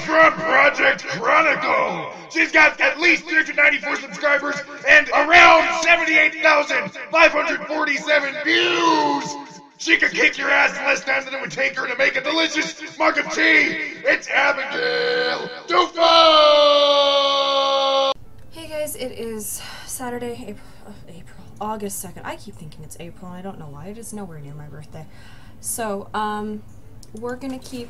from Project Chronicle. She's got at least 394 subscribers and around 78,547 views. She could kick your ass in less time than it would take her to make a delicious mug of tea. It's Abigail Dufo! Hey guys, it is Saturday, April, uh, April, August 2nd. I keep thinking it's April and I don't know why. It is nowhere near my birthday. So, um, we're gonna keep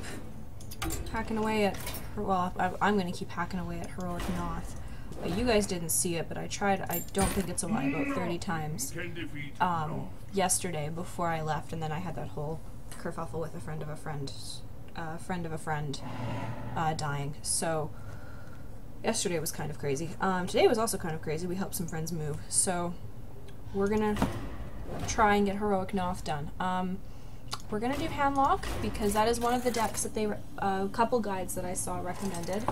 hacking away at, well, I, I'm gonna keep hacking away at Heroic Noth. But you guys didn't see it, but I tried, I don't think it's a lie, about 30 times um, yesterday before I left, and then I had that whole kerfuffle with a friend of a friend, uh, friend of a friend uh, dying. So, yesterday was kind of crazy. Um, today was also kind of crazy. We helped some friends move. So, we're gonna try and get Heroic Noth done. Um, we're gonna do Handlock because that is one of the decks that they, a uh, couple guides that I saw recommended.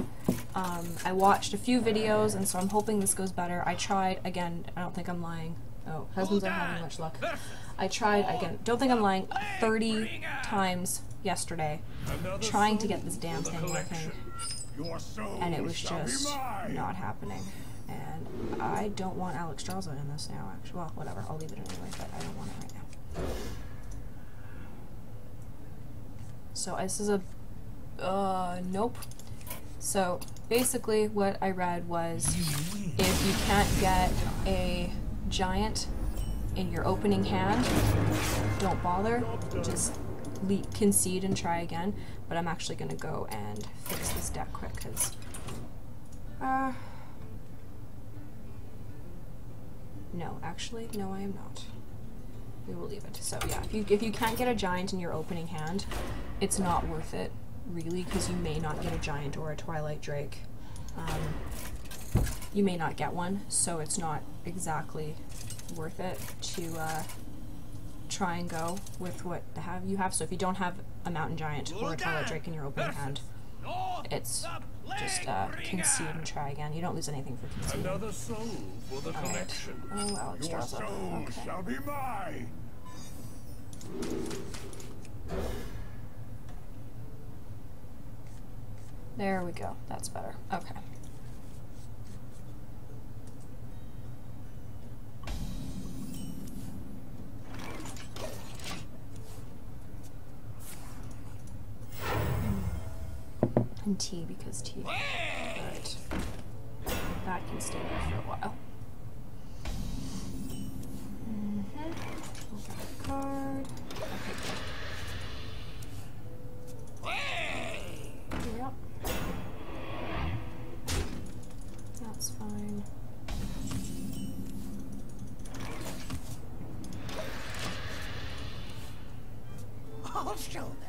Um, I watched a few videos and so I'm hoping this goes better. I tried, again, I don't think I'm lying. Oh, husbands aren't having much luck. I tried, again, don't think I'm lying, 30 times yesterday trying to get this damn thing working. And it was just not happening. And I don't want Alexstrasza in this now, actually. Well, whatever, I'll leave it anyway, but I don't want it right now. So this is a, uh, nope. So basically what I read was if you can't get a giant in your opening hand, don't bother. Just concede and try again. But I'm actually going to go and fix this deck quick because... Uh, no, actually, no I am not. We will leave it. So yeah, if you, if you can't get a giant in your opening hand, it's not worth it, really, because you may not get a giant or a Twilight Drake. Um, you may not get one, so it's not exactly worth it to uh, try and go with what have you have. So if you don't have a Mountain Giant or a Twilight Drake in your opening hand, it's just uh, concede and try again. You don't lose anything for conceding. Another soul for the collection. Oh, Alex Your Strelza. soul Okay. shall be mine. There we go. That's better. Okay. And tea because tea. Right. That can stay there for a while. Mm -hmm. Yep. That's fine. I'll show them.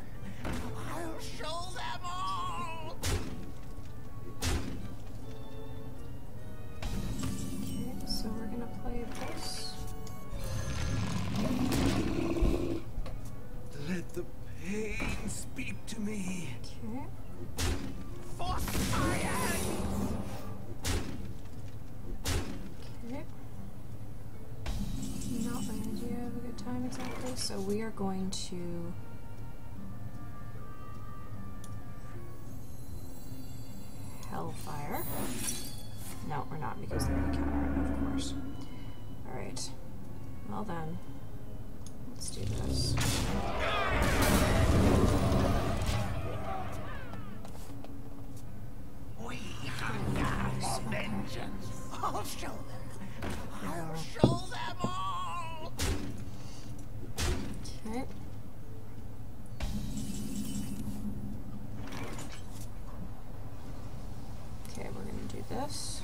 Speak to me. Okay. Okay. Not a good time exactly, so we are going to Hellfire. No, we're not because they're a counter, of course. Alright. Well then, let's do this. I'll show them. I'll show them all. Okay. Okay, we're gonna do this.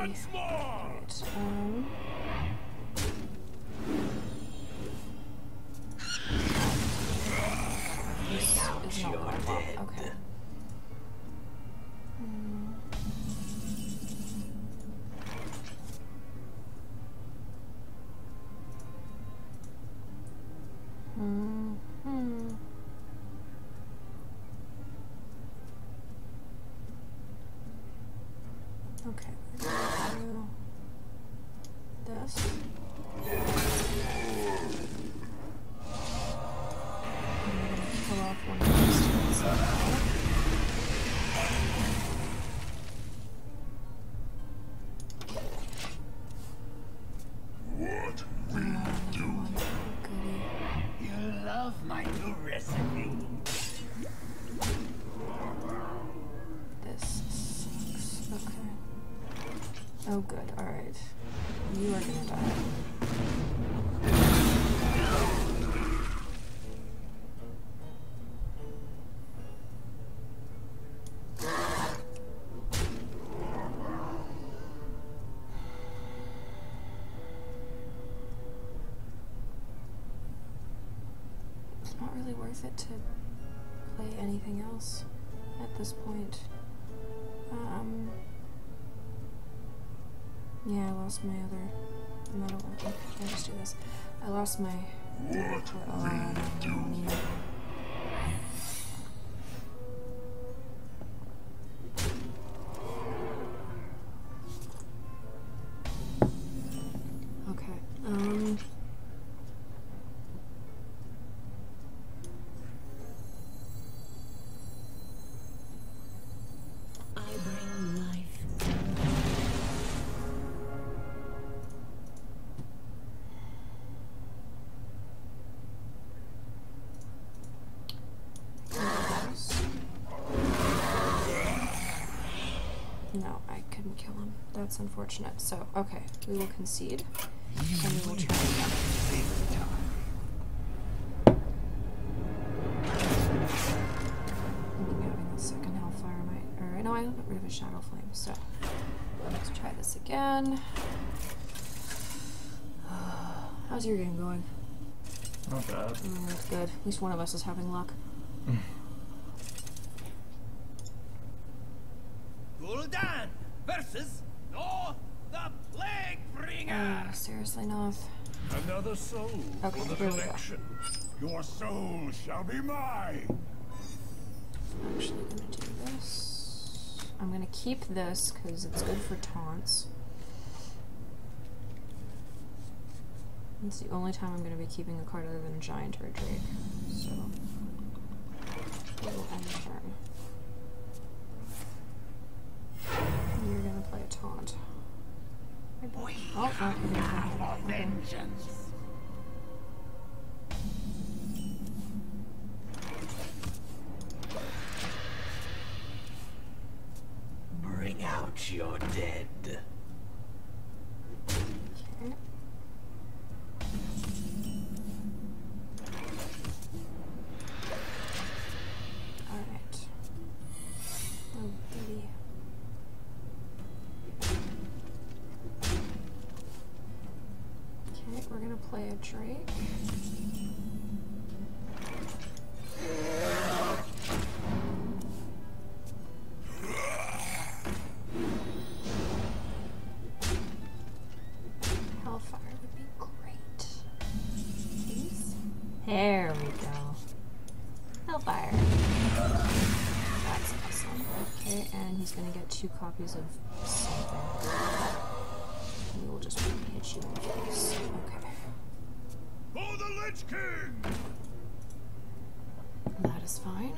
Once more. Turn. This is not I. Okay. Hmm. hmm. hmm. Okay us. You love my new recipe. This sucks. Okay. Oh, good. All right. You are gonna die. It's not really worth it to play anything else at this point. Um. Yeah, I lost my other. Okay, I'll just do this. I lost my. What we do. No, I couldn't kill him. That's unfortunate. So, okay, we will concede. And we will try again. I'm having the second Hellfire might. Or, no, I got rid of a Shadow Flame, so let's try this again. How's your game going? Not bad. Oh, that's good. At least one of us is having luck. Gul'dan versus Noth the Plague Bringer. Oh, seriously, Noth. Another soul Okay, for the here we go. collection. Your soul shall be mine. I'm actually gonna do this. I'm gonna keep this because it's good for taunts. It's the only time I'm gonna be keeping a card other than a giant or a drake. So we'll end turn. You're gonna play a taunt. Oh, okay. vengeance. Bring out your dead. Copies of something. And we will just hit you in the face. Okay. For the Lich King! That is fine.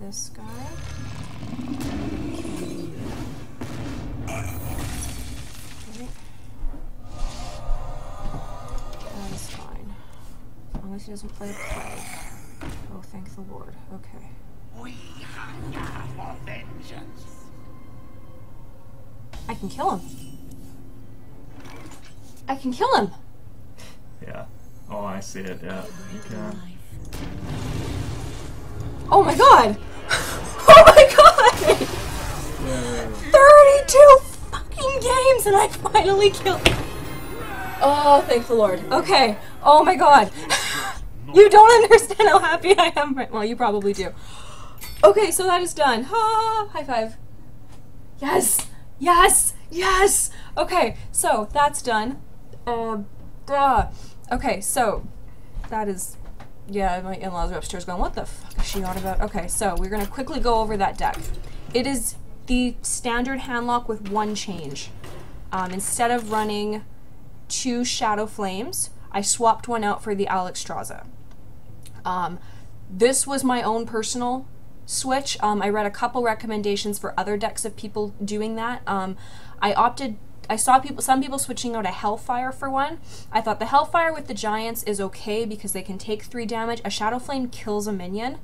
This guy. Okay. That is fine. As long as he doesn't play a plague. Oh, thank the Lord. Okay. We hunger for vengeance. I can kill him. I can kill him. Yeah. Oh, I see it. Yeah. You can. Life. Oh my god! Oh my god! 32 fucking games and I finally killed Oh, thank the Lord. Okay. Oh my god. you don't understand how happy I am. right- Well, you probably do. Okay, so that is done. Ha! High five. Yes! Yes! Yes! Okay, so that's done. Uh, duh. Okay, so that is yeah, my in-laws are upstairs going, what the fuck is she on about? Okay, so we're gonna quickly go over that deck. It is the standard handlock with one change. Um, instead of running two Shadow Flames, I swapped one out for the Alexstrasza. Um, this was my own personal switch. Um, I read a couple recommendations for other decks of people doing that. Um, I opted. I saw people, some people switching out a Hellfire for one. I thought the Hellfire with the Giants is okay because they can take three damage. A Shadow Flame kills a minion,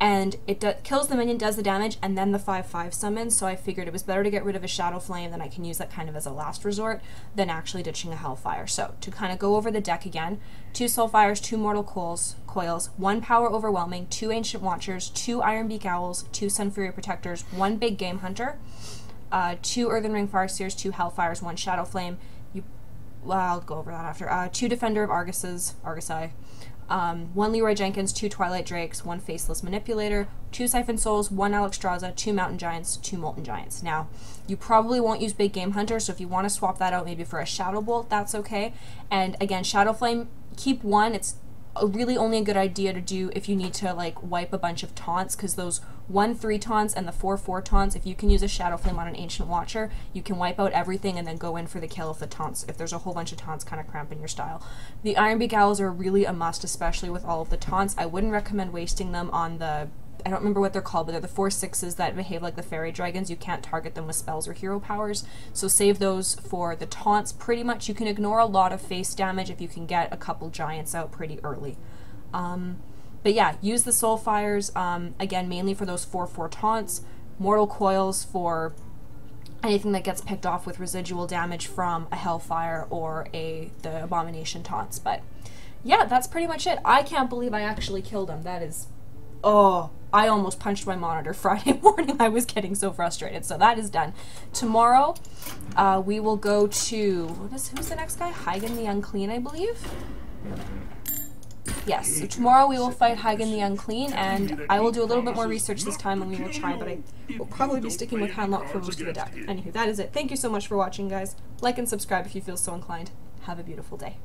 and it do- kills the minion, does the damage, and then the 5-5 summons, so I figured it was better to get rid of a Shadow Flame, then I can use that kind of as a last resort, than actually ditching a Hellfire. So, to kind of go over the deck again, two Soulfires, two Mortal Coils, coils one Power Overwhelming, two Ancient Watchers, two Ironbeak Owls, two Sunfury Protectors, one Big Game Hunter, uh, two Earthen Ring Farseers, two Hellfires, one Shadow Flame. You, well, I'll go over that after. Uh, two Defender of Arguses, Argusi, um, one Leeroy Jenkins, two Twilight Drakes, one Faceless Manipulator, two Siphon Souls, one Alexstrasza, two Mountain Giants, two Molten Giants. Now, you probably won't use Big Game Hunter, so if you want to swap that out maybe for a Shadow Bolt, that's okay. And again, Shadow Flame, keep one. It's really only a good idea to do if you need to like wipe a bunch of taunts because those one three taunts and the four four taunts if you can use a shadow flame on an ancient watcher you can wipe out everything and then go in for the kill if the taunts if there's a whole bunch of taunts kind of cramping your style. The ironbeak owls are really a must especially with all of the taunts. I wouldn't recommend wasting them on the I don't remember what they're called, but they're the four sixes that behave like the fairy dragons. You can't target them with spells or hero powers, so save those for the taunts. Pretty much, you can ignore a lot of face damage if you can get a couple giants out pretty early. Um, but yeah, use the soul fires um, again mainly for those four four taunts. Mortal coils for anything that gets picked off with residual damage from a hellfire or a the abomination taunts. But yeah, that's pretty much it. I can't believe I actually killed him. That is oh i almost punched my monitor friday morning. I was getting so frustrated. So that is done. Tomorrow uh, we will go to what is who's the next guy? Heigan the unclean i believe? Yes. So tomorrow we will fight Heigan the unclean and i will do a little bit more research this time and we will try but i will probably be sticking with handlock for most of the deck. Anywho that is it. Thank you so much for watching guys. Like and subscribe if you feel so inclined. Have a beautiful day